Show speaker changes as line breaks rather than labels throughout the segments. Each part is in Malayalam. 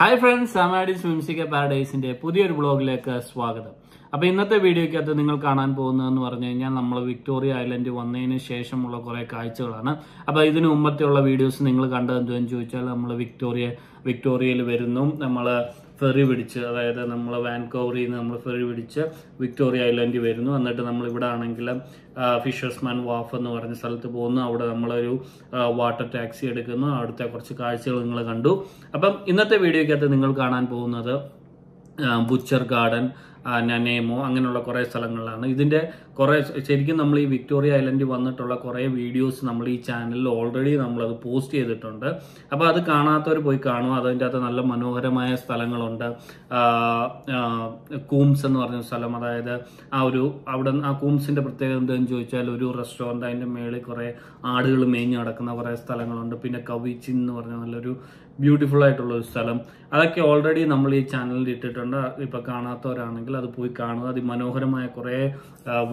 ഹായ് ഫ്രണ്ട്സ് സാമാഡി സ്വിംസിക പാരഡൈസിന്റെ പുതിയൊരു ബ്ലോഗിലേക്ക് സ്വാഗതം. അപ്പൊ ഇന്നത്തെ വീഡിയോയ്ക്കകത്ത് നിങ്ങൾ കാണാൻ പോകുന്നതെന്ന് പറഞ്ഞു കഴിഞ്ഞാൽ നമ്മൾ വിക്ടോറിയ ഐലൻഡ് വന്നതിന് ശേഷമുള്ള കുറെ കാഴ്ചകളാണ്. അപ്പൊ ഇതിനു മുമ്പത്തെയുള്ള വീഡിയോസ് നിങ്ങൾ കണ്ടത് എന്തുവെന്ന് ചോദിച്ചാൽ നമ്മൾ വിക്ടോറിയ വിക്ടോറിയയിൽ വരുന്നു. നമ്മൾ ഫെറി പിടിച്ച് അതായത് നമ്മൾ വാൻകോവറിൽ നിന്ന് നമ്മൾ ഫെറി പിടിച്ച് വിക്ടോറിയ ഐലൻഡിൽ വരുന്നു. എന്നിട്ട് നമ്മൾ ഇവിടെ ആണെങ്കിൽ ഫിഷേഴ്സ്മാൻ വാഫ് എന്ന് പറഞ്ഞ സ്ഥലത്ത് പോകുന്നു. അവിടെ നമ്മളൊരു വാട്ടർ ടാക്സി എടുക്കുന്നു. അവിടുത്തെ കുറച്ച് കാഴ്ചകൾ നിങ്ങൾ കണ്ടു. അപ്പം ഇന്നത്തെ വീഡിയോയ്ക്കകത്ത് നിങ്ങൾ കാണാൻ പോകുന്നത് ബുച്ചർ ഗാർഡൻ നനേമോ അങ്ങനെയുള്ള കുറേ സ്ഥലങ്ങളിലാണ്. ഇതിന്റെ കുറേ ശരിക്കും നമ്മൾ ഈ വിക്ടോറിയ ഐലൻഡിൽ വന്നിട്ടുള്ള കുറേ വീഡിയോസ് നമ്മൾ ഈ ചാനലിൽ ഓൾറെഡി നമ്മളത് പോസ്റ്റ് ചെയ്തിട്ടുണ്ട്. അപ്പോൾ അത് കാണാത്തവർ പോയി കാണും അതിന്റെ അകത്ത് നല്ല മനോഹരമായ സ്ഥലങ്ങളുണ്ട്. കൂംസ് എന്ന് പറഞ്ഞ സ്ഥലം. അതായത് ആ ഒരു അവിടെ ആ കൂംസിന്റെ പ്രത്യേകത എന്താണെന്ന് ചോദിച്ചാൽ ഒരു റെസ്റ്റോറന്റ് അതിന്റെ മേളിൽ കുറേ ആടുകൾ മേഞ്ഞ് നടക്കുന്ന കുറേ സ്ഥലങ്ങളുണ്ട്. പിന്നെ കവിച്ചിൻ എന്ന് പറഞ്ഞ നല്ലൊരു ബ്യൂട്ടിഫുൾ ആയിട്ടുള്ള ഒരു സ്ഥലം. അതൊക്കെ ഓൾറെഡി നമ്മൾ ഈ ചാനലിൽ ഇട്ടിട്ടുണ്ട്. ഇപ്പൊ കാണാത്തവരാണെങ്കിൽ അത് പോയി കാണുക. അതിമനോഹരമായ കുറേ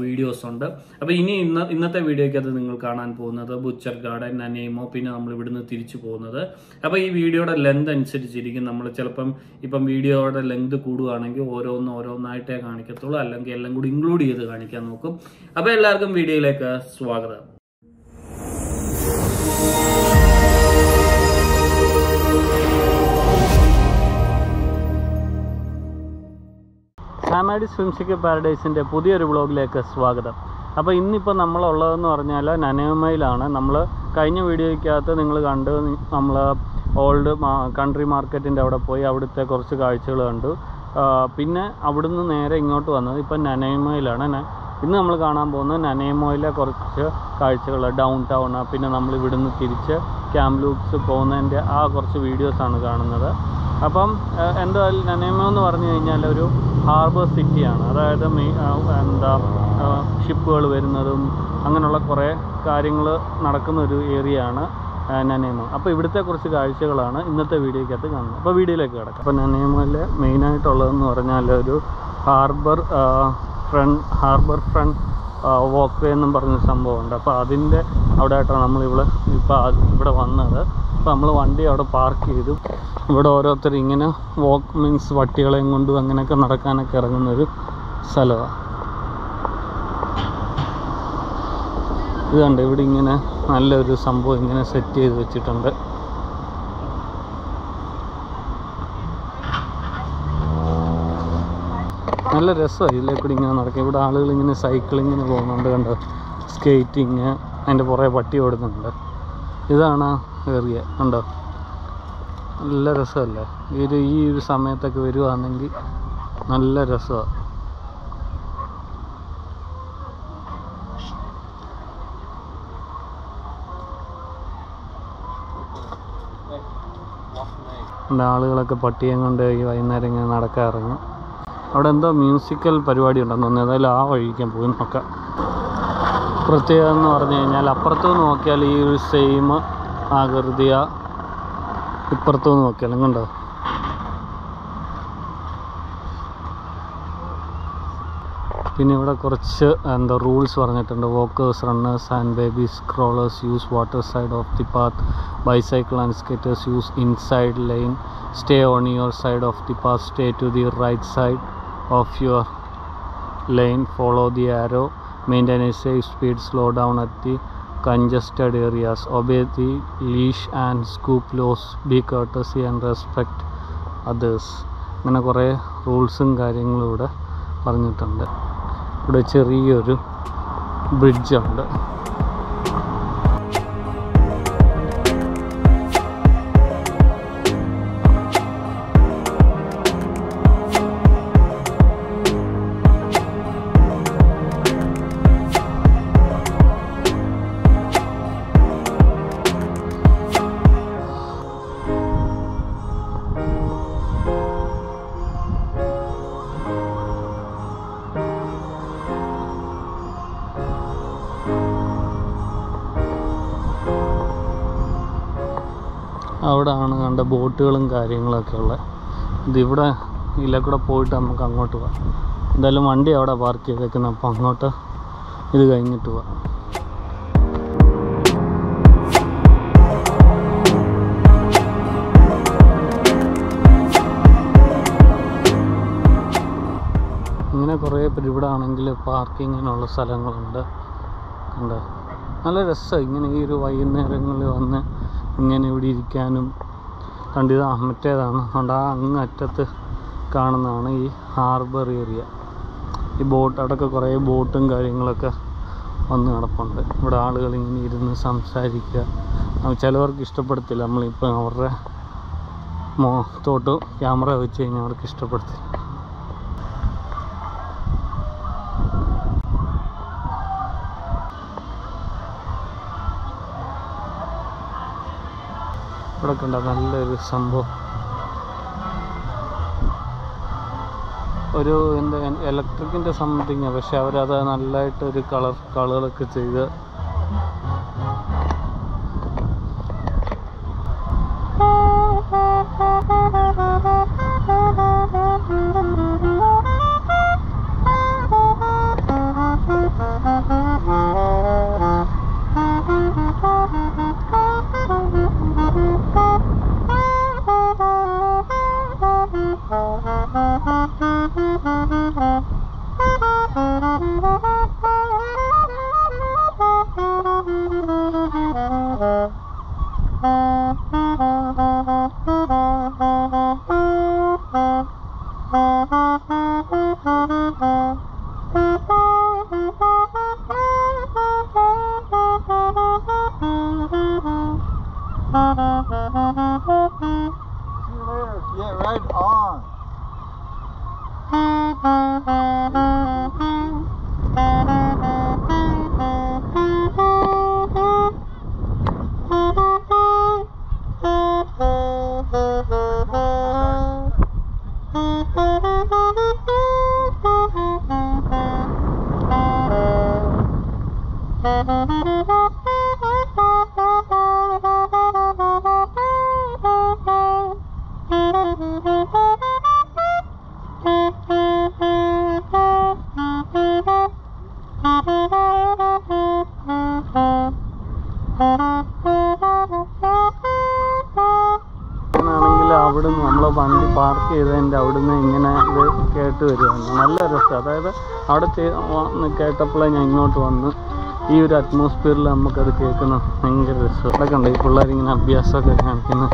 വീഡിയോസ് ഉണ്ട്. അപ്പൊ ഇനി ഇന്ന ഇന്നത്തെ വീഡിയോയ്ക്ക് അത് നിങ്ങൾ കാണാൻ പോകുന്നത് ബുച്ചർ ഗാർഡൻ നനേമോ പിന്നെ നമ്മൾ ഇവിടുന്ന് തിരിച്ചു പോകുന്നത്. അപ്പൊ ഈ വീഡിയോയുടെ ലെങ്ത് അനുസരിച്ചിരിക്കും. നമ്മൾ ചിലപ്പം ഇപ്പം വീഡിയോയുടെ ലെങ്ത് കൂടുകയാണെങ്കിൽ ഓരോന്ന് ഓരോന്നായിട്ടേ കാണിക്കത്തുള്ളൂ. അല്ലെങ്കിൽ എല്ലാം കൂടി ഇൻക്ലൂഡ് ചെയ്ത് കാണിക്കാൻ നോക്കും. അപ്പൊ എല്ലാവർക്കും വീഡിയോയിലേക്ക് സ്വാഗതം. സാമാഡി സ്വിംസിക്ക് പാരഡൈസിന്റെ പുതിയൊരു വ്ളോഗിലേക്ക് സ്വാഗതം. അപ്പോൾ ഇന്നിപ്പോൾ നമ്മളുള്ളതെന്ന് പറഞ്ഞാൽ നനയമയിലാണ് നമ്മൾ കഴിഞ്ഞ വീഡിയോയ്ക്കകത്ത് നിങ്ങൾ കണ്ട് നമ്മൾ ഓൾഡ് കൺട്രി മാർക്കറ്റിന്റെ അവിടെ പോയി അവിടുത്തെ കുറച്ച് കാഴ്ചകൾ കണ്ടു. പിന്നെ അവിടുന്ന് നേരെ ഇങ്ങോട്ട് വന്നത് ഇപ്പം നനയമയിലാണ് ഇന്ന് നമ്മൾ കാണാൻ പോകുന്നത് നനേമോയിലെ കുറച്ച് കാഴ്ചകൾ ഡൗൺ ടൗൺ പിന്നെ നമ്മൾ ഇവിടുന്ന് തിരിച്ച് ക്യാമ്പ് ലൂപ്സ് പോകുന്നതിന്റെ ആ കുറച്ച് വീഡിയോസാണ് കാണുന്നത്. അപ്പം എന്തായാലും നനയമ എന്ന് പറഞ്ഞു കഴിഞ്ഞാൽ ഒരു ഹാർബർ സിറ്റിയാണ്. അതായത് മെയ് എന്താ ഷിപ്പുകൾ വരുന്നതും അങ്ങനെയുള്ള കുറേ കാര്യങ്ങൾ നടക്കുന്ന ഒരു ഏരിയ ആണ് നനയമ അപ്പോൾ ഇവിടുത്തെ കുറച്ച് കാഴ്ചകളാണ് ഇന്നത്തെ വീഡിയോയ്ക്കകത്ത് കാണുന്നത്. അപ്പോൾ വീഡിയോയിലേക്ക് കിടക്കാം. അപ്പോൾ നനേമോയിലെ മെയിനായിട്ടുള്ളതെന്ന് പറഞ്ഞാൽ ഒരു harbour front harbour front walk way എന്നും പറഞ്ഞൊരു സംഭവമുണ്ട്. അപ്പോൾ അതിന്റെ അവിടെ ആയിട്ടാണ് നമ്മൾ ഇവിടെ ഇപ്പോൾ ഇവിടെ വന്നത്. അപ്പോൾ നമ്മൾ വണ്ടി അവിടെ പാർക്ക് ചെയ്തു. ഇവിടെ ഓരോരുത്തർ ഇങ്ങനെ വോക്ക് മീൻസ് വട്ടികളെയും കൊണ്ടും അങ്ങനെയൊക്കെ നടക്കാനൊക്കെ ഇറങ്ങുന്നൊരു സ്ഥലമാണ് ഇത് കണ്ട് ഇവിടെ ഇങ്ങനെ നല്ലൊരു സംഭവം ഇങ്ങനെ സെറ്റ് ചെയ്ത് വെച്ചിട്ടുണ്ട്. നല്ല രസമാണ് ഇതിലേ ഇങ്ങനെ നടക്കുക ഇവിടെ ആളുകൾ ഇങ്ങനെ സൈക്ലിങ്ങിന് പോകുന്നുണ്ട് കണ്ടോ? സ്കേറ്റിങ് അതിന്റെ പുറകെ പട്ടി ഓടുന്നുണ്ട്. ഇതാണ് ഏറിയ കണ്ടോ? നല്ല രസമല്ലേ? ഈ ഒരു ഈ ഒരു സമയത്തൊക്കെ വരുവാണെങ്കിൽ നല്ല രസമാണ് ഉണ്ട് ആളുകളൊക്കെ പട്ടിയും കൊണ്ട് ഈ വൈകുന്നേരം ഇങ്ങനെ നടക്കാൻ ഇറങ്ങും അവിടെ എന്തോ മ്യൂസിക്കൽ പരിപാടി ഉണ്ടെന്ന് തോന്നുന്നു. ഏതായാലും ആ വഴിക്കാൻ പോയി നോക്കാം. പ്രത്യേകത എന്ന് പറഞ്ഞു കഴിഞ്ഞാൽ അപ്പുറത്ത് നോക്കിയാൽ ഈ ഒരു സെയിം ആകൃതിയ ഇപ്പുറത്തു നിന്ന് നോക്കിയാലും കണ്ടോ? പിന്നെ ഇവിടെ കുറച്ച് എന്താ റൂൾസ് പറഞ്ഞിട്ടുണ്ട്. Walkers runners and babies crawlers use water side of the path bicycle and skaters use inside line stay on your side of the path stay to the right side of your line follow the arrow a safe speed. Slow down at the congested areas obey the leash and scoop laws be courtesy and respect others അങ്ങനെ കുറേ റൂൾസും കാര്യങ്ങളും ഇവിടെ പറഞ്ഞിട്ടുണ്ട് ഇവിടെ ചെറിയൊരു ബ്രിഡ്ജുണ്ട് അവിടെയാണ് കണ്ട ബോട്ടുകളും കാര്യങ്ങളൊക്കെ ഉള്ളത്. ഇതിവിടെ ഇതിലെ കൂടെ പോയിട്ട് നമുക്ക് അങ്ങോട്ട് പോവാം. എന്തായാലും വണ്ടി അവിടെ പാർക്ക് ചെയ്തേക്കുന്നത് അപ്പോൾ അങ്ങോട്ട് ഇത് കഴിഞ്ഞിട്ട് പോവാം. ഇങ്ങനെ കുറേ പേര് ഇവിടെ ആണെങ്കിൽ പാർക്കിങ്ങിനുള്ള സ്ഥലങ്ങളുണ്ട്. കണ്ടോ? നല്ല രസമാണ് ഇങ്ങനെ ഈ ഒരു വൈകുന്നേരങ്ങളിൽ വന്ന് ഇങ്ങനെ ഇവിടെ ഇരിക്കാനും കണ്ടിതാ മറ്റേതാണ് അതുകൊണ്ട് ആ അങ്ങ് അറ്റത്ത് കാണുന്നതാണ് ഈ ഹാർബർ ഏരിയ. ഈ ബോട്ട് അവിടെയൊക്കെ കുറേ ബോട്ടും കാര്യങ്ങളൊക്കെ വന്ന് കിടപ്പുണ്ട്. ഇവിടെ ആളുകൾ ഇങ്ങനെ ഇരുന്ന് സംസാരിക്കുക. ചിലവർക്ക് ഇഷ്ടപ്പെടത്തില്ല. നമ്മളിപ്പോൾ അവരുടെ മുഖത്തോട്ട് ക്യാമറ വെച്ച് കഴിഞ്ഞാൽ അവർക്ക് ഇഷ്ടപ്പെടത്തില്ല. ഇവിടെ കണ്ട നല്ലൊരു സംഭവം. ഒരു എന്താ ഇലക്ട്രിക്കിന്റെ സംതിങ് പക്ഷെ അവരത് നല്ലതായിട്ട് ഒരു കളർ കളറൊക്കെ ചെയ്ത് 원. വണ്ടി പാർക്ക് ചെയ്തതിന്റെ അവിടുന്ന് ഇങ്ങനെ ഇത് കേട്ട് വരികയാണ്. നല്ല രസം. അതായത് അവിടെ കേട്ടപ്പോഴേ ഞാൻ ഇങ്ങോട്ട് വന്ന് ഈ ഒരു അറ്റ്മോസ്ഫിയറിൽ നമുക്കത് കേൾക്കുന്ന ഭയങ്കര രസം. അതൊക്കെ ഉണ്ട് ഈ പിള്ളേരിങ്ങനെ അഭ്യാസമൊക്കെ കാണിക്കുന്നു.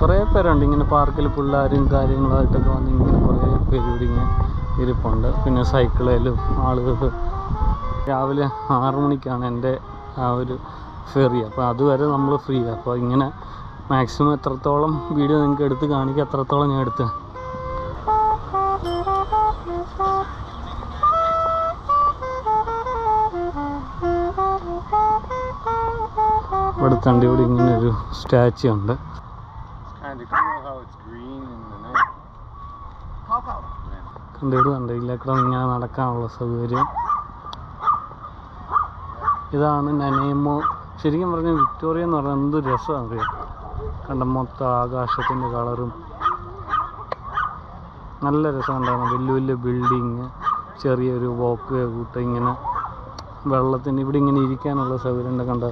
കുറേ പേരുണ്ട്. ഇങ്ങനെ പാർക്കിൽ പിള്ളേരും കാര്യങ്ങളായിട്ടൊക്കെ വന്ന് ഇങ്ങനെ കുറേ പേര് ഇവിടെ ഇങ്ങനെ ഇരിപ്പുണ്ട്. പിന്നെ സൈക്കിളിലും ആളുകൾ. രാവിലെ ആറു മണിക്കാണ് എന്റെ ആ ഒരു ഫെറി അപ്പോൾ അതുവരെ നമ്മൾ ഫ്രീ അപ്പോൾ ഇങ്ങനെ മാക്സിമം എത്രത്തോളം വീഡിയോ നിങ്ങൾക്ക് എടുത്ത് കാണിക്കുക അത്രത്തോളം ഞാൻ എടുത്ത്. ഇവിടെ തണ്ടി ഇവിടെ ഇങ്ങനെ ഒരു സ്റ്റാച്ചു ഉണ്ട്. കണ്ടിട്ട് കണ്ട് ഇതിലേക്കൂടെ ഇങ്ങനെ നടക്കാനുള്ള സൗകര്യം. ഇതാണ് നനേമോ. ശരിക്കും പറഞ്ഞാൽ വിക്ടോറിയ എന്ന് പറഞ്ഞാൽ എന്ത് രസമാണ് അറിയാം കണ്ട മൊത്തം ആകാശത്തിന്റെ കളറും നല്ല രസം ഉണ്ടായിരുന്നു വലിയ വലിയ ബിൽഡിങ് ചെറിയൊരു വോക്ക് വേ കൂട്ട് ഇങ്ങനെ വെള്ളത്തിന് ഇവിടെ ഇങ്ങനെ ഇരിക്കാനുള്ള സൗകര്യം കണ്ട?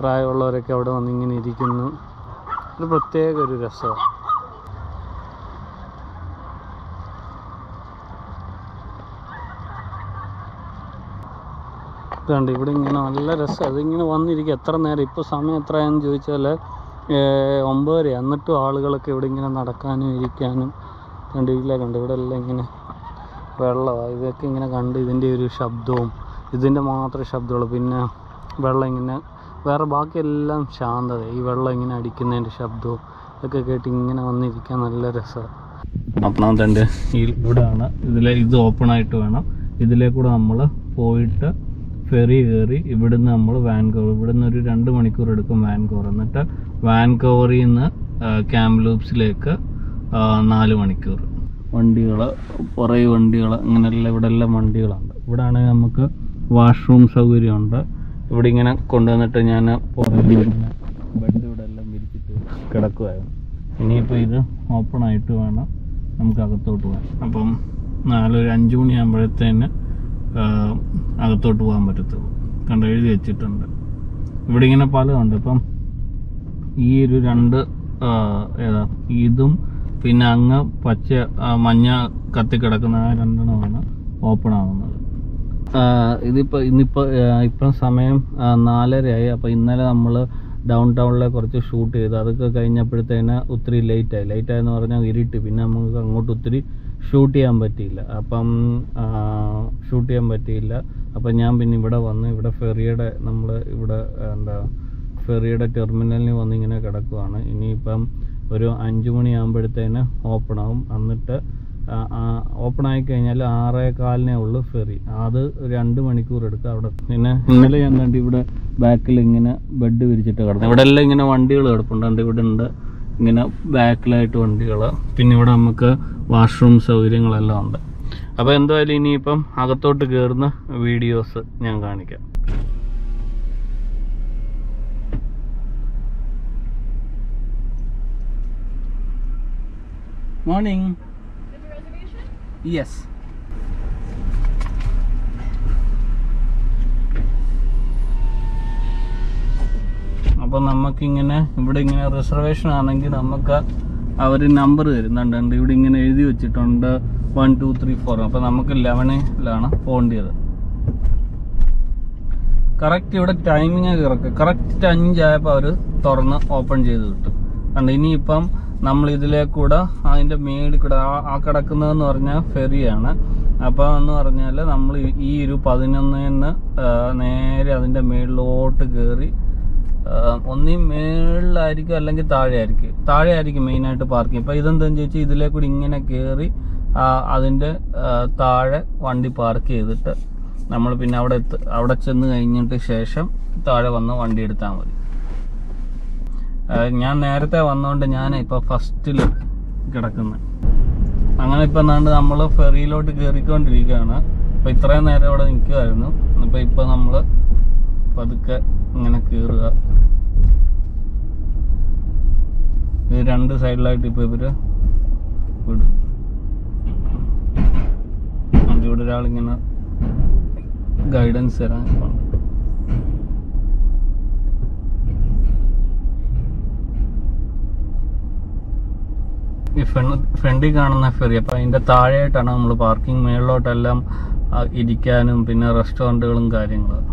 പ്രായമുള്ളവരൊക്കെ അവിടെ വന്ന് ഇങ്ങനെ ഇരിക്കുന്നു. ഒരു പ്രത്യേക ഒരു രസമാണ്. ഇതുണ്ട് ഇവിടെ ഇങ്ങനെ നല്ല രസം. അതിങ്ങനെ വന്നിരിക്കുക. എത്ര നേരം? ഇപ്പോൾ സമയം എത്രയാണെന്ന് ചോദിച്ചാൽ ഒമ്പതര എന്നിട്ടും ആളുകളൊക്കെ ഇവിടെ ഇങ്ങനെ നടക്കാനും ഇരിക്കാനും കണ്ട് ഇല്ല കണ്ട്? ഇവിടെ എല്ലാം ഇങ്ങനെ വെള്ളമാണ് ഇതൊക്കെ ഇങ്ങനെ കണ്ട് ഇതിന്റെ ഒരു ശബ്ദവും ഇതിന്റെ മാത്രമേ ശബ്ദമുള്ളൂ. പിന്നെ വെള്ളം ഇങ്ങനെ വേറെ ബാക്കിയെല്ലാം ശാന്തത. ഈ വെള്ളം ഇങ്ങനെ അടിക്കുന്നതിന്റെ ശബ്ദവും ഇതൊക്കെ കേട്ട് ഇങ്ങനെ വന്നിരിക്കാൻ നല്ല രസമാണ്. ഒന്നാമത്തെ ഈ ഇവിടാണ്. ഇതിലെ ഇത് ഓപ്പൺ ആയിട്ട് വേണം. ഇതിലേക്കൂടെ കൂടെ നമ്മൾ പോയിട്ട് ഫെറി കയറി ഇവിടുന്ന് നമ്മൾ വാൻകോവർ ഇവിടുന്ന് ഒരു രണ്ട് മണിക്കൂർ എടുക്കും വാൻകോവർ എന്നിട്ട് വാൻകോവറിൽ നിന്ന് ക്യാംലൂപ്സിലേക്ക് നാല് മണിക്കൂർ. വണ്ടികൾ കുറേ വണ്ടികൾ അങ്ങനെയുള്ള ഇവിടെ എല്ലാം വണ്ടികളുണ്ട് ഇവിടെ ആണെങ്കിൽ നമുക്ക് വാഷ്റൂം സൗകര്യമുണ്ട്. ഇവിടെ ഇങ്ങനെ കൊണ്ടുവന്നിട്ട് ഞാൻ പുറകിൽ ബെഡ് ഇവിടെ എല്ലാം വിരിച്ചിട്ട് കിടക്കുമായിരുന്നു ഇനിയിപ്പോൾ ഇത് ഓപ്പൺ ആയിട്ട് വേണം നമുക്ക് അകത്തോട്ട് പോകാൻ. അപ്പം നാലൊരു അഞ്ച് മണിയാകുമ്പോഴത്തേന് അകത്തോട്ട് പോകാൻ പറ്റത്തുള്ളൂ. കണ്ട് എഴുതി വെച്ചിട്ടുണ്ട്. ഇവിടെ ഇങ്ങനെ പലതുണ്ട്. ഇപ്പം ഈ ഒരു രണ്ട് ഏതാ ഇതും പിന്നെ അങ്ങ് പച്ച മഞ്ഞ കത്തിക്കിടക്കുന്ന ആ രണ്ടെണ്ണമാണ് ഓപ്പൺ ആവുന്നത്. ഇതിപ്പോൾ ഇന്നിപ്പോൾ ഇപ്പം സമയം നാലരയായി. അപ്പോൾ ഇന്നലെ നമ്മൾ ഡൗൺ ടൗണിലെ കുറച്ച് ഷൂട്ട് ചെയ്തു. അതൊക്കെ കഴിഞ്ഞപ്പോഴത്തേന് ഒത്തിരി ലേറ്റായി ലേറ്റായെന്ന് പറഞ്ഞാൽ ഇരുട്ട്. പിന്നെ നമുക്ക് അങ്ങോട്ട് ഒത്തിരി ഷൂട്ട് ചെയ്യാൻ പറ്റിയില്ല. അപ്പം ഷൂട്ട് ചെയ്യാൻ പറ്റിയില്ല. അപ്പം ഞാൻ പിന്നെ ഇവിടെ വന്ന് ഇവിടെ ഫെറിയുടെ നമ്മൾ ഇവിടെ എന്താ ഫെറിയുടെ ടെർമിനലിന് വന്ന് ഇങ്ങനെ കിടക്കുവാണ്. ഇനിയിപ്പം ഒരു അഞ്ച് മണിയാകുമ്പോഴത്തേന് ഓപ്പൺ ആവും. എന്നിട്ട് ഓപ്പൺ ആയി കഴിഞ്ഞാൽ ആറേ കാലിനേ ഉള്ളൂ ഫെറി അത് രണ്ട് മണിക്കൂർ എടുക്കുക അവിടെ പിന്നെ ഇന്നലെ ഞാൻ കണ്ട് ഇവിടെ ബാക്കിൽ ഇങ്ങനെ ബെഡ് വിരിച്ചിട്ട് കിടന്നു. ഇവിടെ എല്ലാം ഇങ്ങനെ വണ്ടികൾ കിടപ്പുണ്ട്. ഇവിടെ ഉണ്ട് ഇങ്ങനെ ബാക്കിലായിട്ട് വണ്ടികൾ പിന്നെ ഇവിടെ നമുക്ക് വാഷ്റൂം സൗകര്യങ്ങളെല്ലാം ഉണ്ട്. അപ്പോൾ എന്തായാലും ഇനിയിപ്പം അകത്തോട്ട് കയറുന്ന വീഡിയോസ് ഞാൻ കാണിക്കാം. Morning Yes. അപ്പോൾ നമുക്കിങ്ങനെ ഇവിടെ ഇങ്ങനെ റിസർവേഷൻ ആണെങ്കിൽ നമുക്ക് അവർ നമ്പർ തരുന്നുണ്ട്. ഇവിടെ ഇങ്ങനെ എഴുതി വെച്ചിട്ടുണ്ട്. വൺ ടു ത്രീ ഫോർ അപ്പോൾ നമുക്ക് ലെവനിലാണ് പോകേണ്ടത് കറക്റ്റ് ഇവിടെ ടൈമിങ് കിടക്കുക കറക്റ്റ് അഞ്ചായപ്പോൾ അവർ തുറന്ന് ഓപ്പൺ ചെയ്ത് കിട്ടും കണ്ട് ഇനിയിപ്പം നമ്മൾ ഇതിലേക്കൂടെ അതിന്റെ മേളിൽ കൂടെ ആ- കിടക്കുന്നതെന്ന് പറഞ്ഞാൽ ഫെറിയാണ്. അപ്പോൾ എന്ന് പറഞ്ഞാൽ നമ്മൾ ഈ- ഒരു പതിനൊന്നിന് നേരെ അതിന്റെ മേളിലോട്ട് കയറി ഒന്നീ മേളിലായിരിക്കും അല്ലെങ്കിൽ താഴെ ആയിരിക്കും താഴെ ആയിരിക്കും മെയിനായിട്ട് പാർക്കിംഗ്. ഇപ്പോൾ ഇതെന്താണെന്ന് ചോദിച്ചാൽ ഇതിലേ കൂടി ഇങ്ങനെ കയറി അതിന്റെ താഴെ വണ്ടി പാർക്ക് ചെയ്തിട്ട് നമ്മൾ പിന്നെ അവിടെ അവിടെ ചെന്ന് കഴിഞ്ഞിട്ട് ശേഷം താഴെ വന്ന് വണ്ടി എടുത്താൽ മതി. ഞാൻ നേരത്തെ വന്നോണ്ട് ഞാൻ ഇപ്പോൾ ഫസ്റ്റിൽ കിടക്കുന്നത് അങ്ങനെ ഇപ്പം എന്താണ്ട് നമ്മൾ ഫെറിയിലോട്ട് കയറിക്കൊണ്ടിരിക്കുകയാണ് അപ്പോൾ ഇത്രയും നേരം ഇവിടെ നിൽക്കുമായിരുന്നു അപ്പോൾ ഇപ്പൊ നമ്മൾ പതുക്കെ ഇങ്ങനെ കയറുക ഇത് രണ്ട് സൈഡിലായിട്ട് ഇപ്പോൾ ഇവർ വിടും. ഇവിടെ ഒരാളിങ്ങനെ ഗൈഡൻസ് തരാൻ നിൽപ്പുണ്ട്. ഈ ഫ്രണ്ടിൽ കാണുന്ന ഫെറി അപ്പോൾ അതിന്റെ താഴെയായിട്ടാണ് നമ്മൾ പാർക്കിംഗ് മേളിലോട്ടെല്ലാം ഇരിക്കാനും പിന്നെ റെസ്റ്റോറന്റുകളും കാര്യങ്ങളും.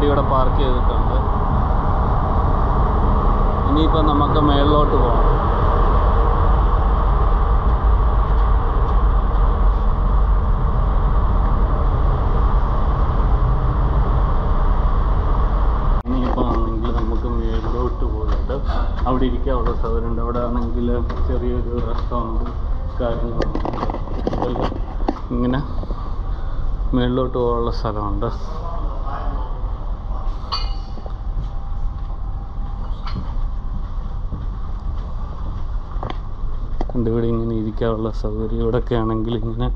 വണ്ടി ഇവിടെ പാർക്ക് ചെയ്തിട്ടുണ്ട്. ഇനിയിപ്പോൾ നമുക്ക് മേളിലോട്ട് പോകണം അവിടെ ഇരിക്കാനുള്ള സൗകര്യമുണ്ട് അവിടെ ആണെങ്കിൽ ചെറിയൊരു റെസ്റ്റോറന്റ് കാര്യങ്ങളുണ്ട് ഇങ്ങനെ മേളിലോട്ട് പോകാനുള്ള സ്ഥലമുണ്ട് ഉണ്ട് ഇവിടെ ഇങ്ങനെ ഇരിക്കാനുള്ള സൗകര്യം ഇവിടെയൊക്കെ ആണെങ്കിൽ ഇങ്ങനെ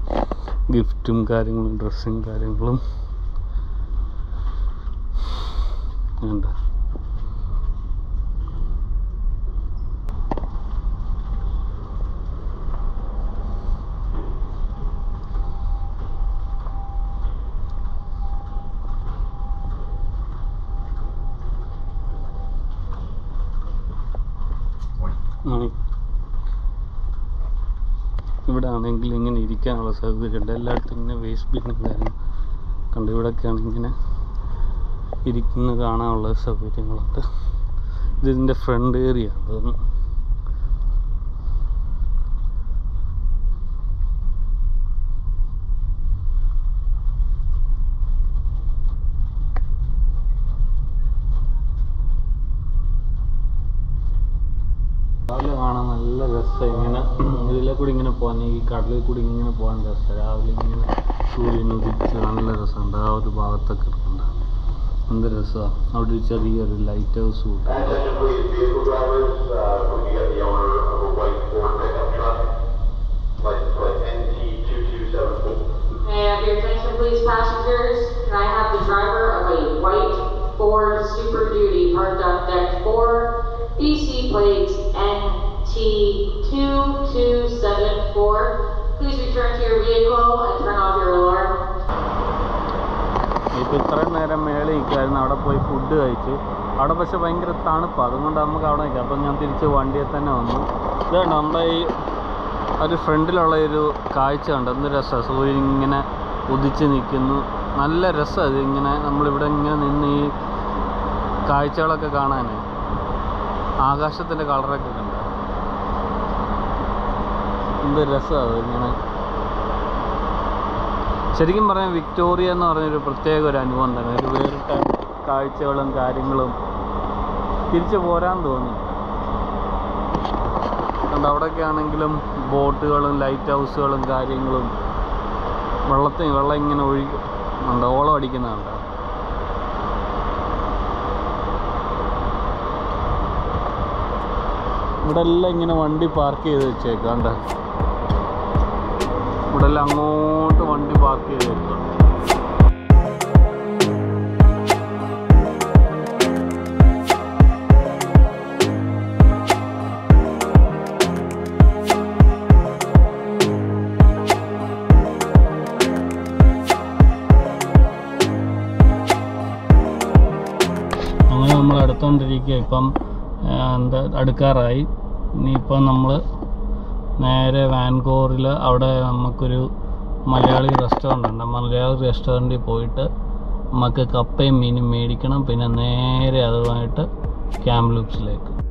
ഗിഫ്റ്റും കാര്യങ്ങളും ഡ്രസ്സും കാര്യങ്ങളും. ഉണ്ട് ആ. ഇവിടെ ആണെങ്കിൽ ഇങ്ങനെ ഇരിക്കാനുള്ള സൗകര്യമുണ്ട് എല്ലായിടത്തും ഇങ്ങനെ വേസ്റ്റ് ബിൻ ഉണ്ടായിരുന്നു കണ്ട് ഇവിടെയൊക്കെയാണ് ഇങ്ങനെ ഇരിക്കുന്ന കാണാനുള്ള സൗകര്യങ്ങളുണ്ട് ഇത് ഇതിന്റെ ഫ്രണ്ട് ഏരിയ തോന്നുന്നു രാവിലെ കാണാൻ നല്ല രസം ഇങ്ങനെ കൂടി ഇങ്ങനെ പോകാൻ ഈ കടലിൽ കൂടി ഇങ്ങനെ പോകാൻ രസം. രാവിലെ ഇങ്ങനെ സൂര്യൻ ഉദിച്ച് നല്ല രസമുണ്ട് ആ ഒരു ഭാഗത്തൊക്കെ ഉണ്ട് എന്ത് രസമാണ് അവിടെ ഒരു ചെറിയൊരു ലൈറ്റ് ഹൗസ് കൂട്ടും മേളിൽ അവിടെ പോയി ഫുഡ് കഴിച്ച്. അവിടെ പക്ഷെ ഭയങ്കര തണുപ്പാണ് അതുകൊണ്ട് നമുക്ക് അവിടെ നിൽക്കാം അപ്പം ഞാൻ തിരിച്ച് വണ്ടിയിൽ തന്നെ വന്നു. ഇതാണ് നമ്മുടെ ഈ ഒരു ഫ്രണ്ടിലുള്ള ഒരു കാഴ്ച ഉണ്ട് എന്ത് രസമാണ് സൂര്യൻ ഇങ്ങനെ ഉദിച്ച് നിൽക്കുന്നു. നല്ല രസമാണ് ഇത് ഇങ്ങനെ. നമ്മളിവിടെ ഇങ്ങനെ നിന്ന് ഈ കാഴ്ചകളൊക്കെ കാണാൻ ആകാശത്തിന്റെ കളറൊക്കെ കണ്ട. എന്ത് രസമാണ് ഇങ്ങനെ. ശരിക്കും പറയാൻ വിക്ടോറിയ എന്ന് പറഞ്ഞൊരു പ്രത്യേക ഒരു അനുഭവം തന്നെ. ഒരു വേറിട്ട കാഴ്ചകളും കാര്യങ്ങളും തിരിച്ചു പോരാൻ തോന്നി. അതുകൊണ്ട് അവിടെയൊക്കെ ആണെങ്കിലും ബോട്ടുകളും ലൈറ്റ് ഹൗസുകളും കാര്യങ്ങളും വെള്ളത്തിൽ വെള്ളം ഇങ്ങനെ ഒഴിക്കുന്നുണ്ട് ഓളം അടിക്കുന്നുണ്ട് ഇവിടെ എല്ലാം ഇങ്ങനെ വണ്ടി പാർക്ക് ചെയ്ത് വെച്ചേക്കാണ്ട് ഇവിടെ എല്ലാം അങ്ങോട്ട് വണ്ടി പാർക്ക് ചെയ്ത് വെച്ചിട്ടുണ്ട് അങ്ങനെ നമ്മൾ അടുത്തോണ്ടിരിക്കുക ഇപ്പം എന്താ അടുക്കാറായി. ഇനിയിപ്പം നമ്മൾ നേരെ വാൻകോറിൽ അവിടെ നമുക്കൊരു മലയാളി റെസ്റ്റോറന്റ് ഉണ്ട്. മലയാളി റെസ്റ്റോറന്റിൽ പോയിട്ട് നമുക്ക് കപ്പയും മീനും മേടിക്കണം. പിന്നെ നേരെ അതുമായിട്ട് ക്യാമ്പ് ലൂപ്സിലേക്ക്